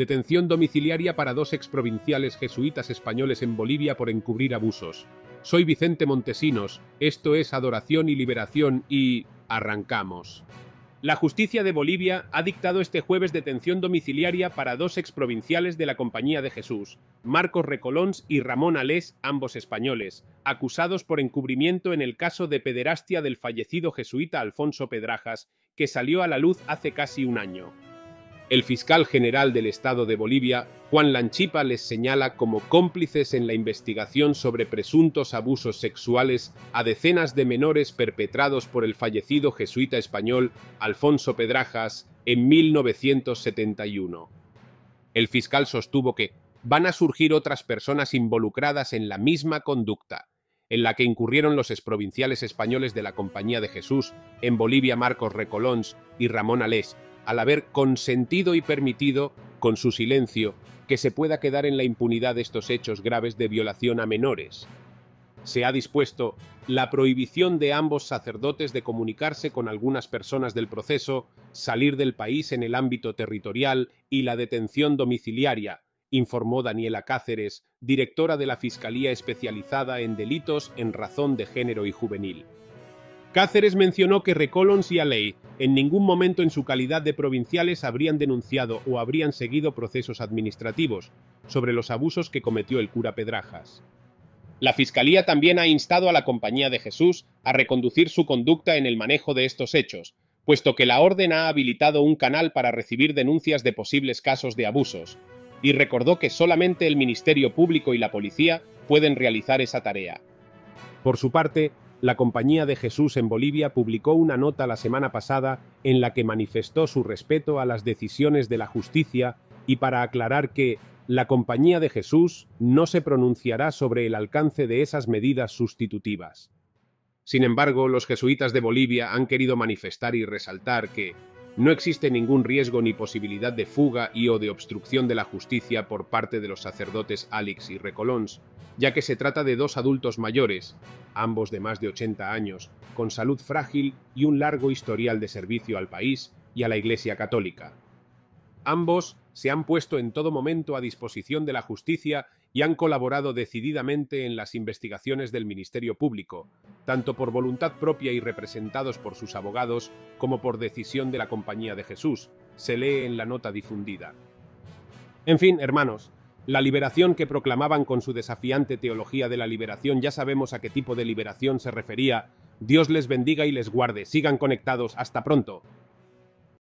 Detención domiciliaria para dos exprovinciales jesuitas españoles en Bolivia por encubrir abusos. Soy Vicente Montesinos, esto es Adoración y Liberación y... arrancamos. La justicia de Bolivia ha dictado este jueves detención domiciliaria para dos exprovinciales de la Compañía de Jesús, Marcos Recolons y Ramón Alés, ambos españoles, acusados por encubrimiento en el caso de pederastia del fallecido jesuita Alfonso Pedrajas, que salió a la luz hace casi un año. El fiscal general del Estado de Bolivia, Juan Lanchipa, les señala como cómplices en la investigación sobre presuntos abusos sexuales a decenas de menores perpetrados por el fallecido jesuita español Alfonso Pedrajas en 1971. El fiscal sostuvo que van a surgir otras personas involucradas en la misma conducta, en la que incurrieron los exprovinciales españoles de la Compañía de Jesús en Bolivia Marcos Recolons y Ramón Alés, al haber consentido y permitido, con su silencio, que se pueda quedar en la impunidad estos hechos graves de violación a menores. Se ha dispuesto la prohibición de ambos sacerdotes de comunicarse con algunas personas del proceso, salir del país en el ámbito territorial y la detención domiciliaria, informó Daniela Cáceres, directora de la Fiscalía especializada en delitos en razón de género y juvenil. Cáceres mencionó que Recolons y Aley en ningún momento en su calidad de provinciales habrían denunciado o habrían seguido procesos administrativos sobre los abusos que cometió el cura Pedrajas. La Fiscalía también ha instado a la Compañía de Jesús a reconducir su conducta en el manejo de estos hechos, puesto que la Orden ha habilitado un canal para recibir denuncias de posibles casos de abusos, y recordó que solamente el Ministerio Público y la Policía pueden realizar esa tarea. Por su parte, la Compañía de Jesús en Bolivia publicó una nota la semana pasada en la que manifestó su respeto a las decisiones de la justicia y para aclarar que la Compañía de Jesús no se pronunciará sobre el alcance de esas medidas sustitutivas. Sin embargo, los jesuitas de Bolivia han querido manifestar y resaltar que no existe ningún riesgo ni posibilidad de fuga y o de obstrucción de la justicia por parte de los sacerdotes Alix y Recolons, ya que se trata de dos adultos mayores, ambos de más de 80 años, con salud frágil y un largo historial de servicio al país y a la Iglesia Católica. Ambos se han puesto en todo momento a disposición de la justicia y han colaborado decididamente en las investigaciones del Ministerio Público, tanto por voluntad propia y representados por sus abogados como por decisión de la Compañía de Jesús, se lee en la nota difundida. En fin, hermanos, la liberación que proclamaban con su desafiante teología de la liberación ya sabemos a qué tipo de liberación se refería. Dios les bendiga y les guarde. Sigan conectados. Hasta pronto.